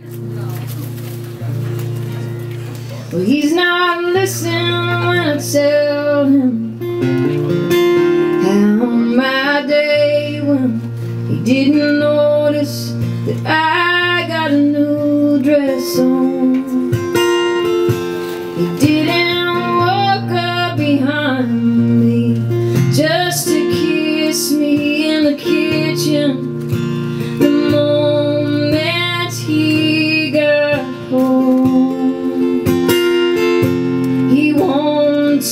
Well, he's not listening when I tell him how my day went. He didn't notice that I got a new dress on.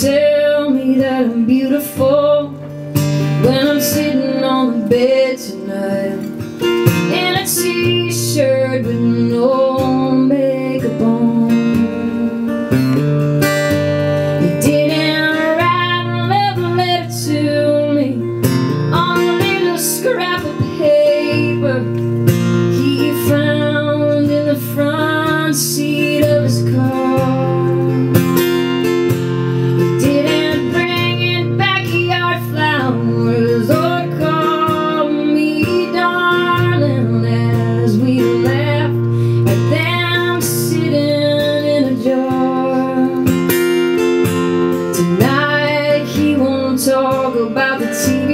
tell me that I'm beautiful When I'm sitting on the bed tonight In a t-shirt with no mais.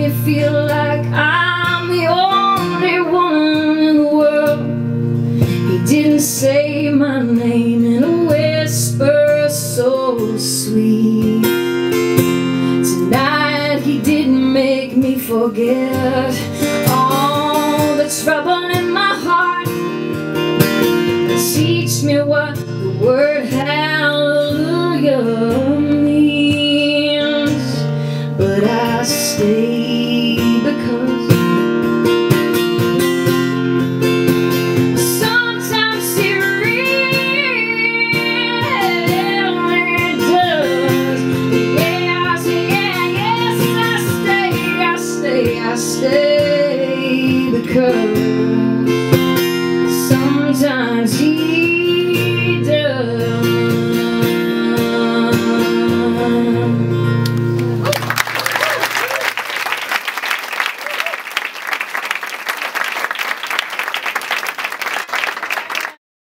me feel like I'm the only woman in the world. He didn't say my name in a whisper so sweet. Tonight he didn't make me forget All the trouble in my heart. Teach me what the word hallelujah means. But I stay could.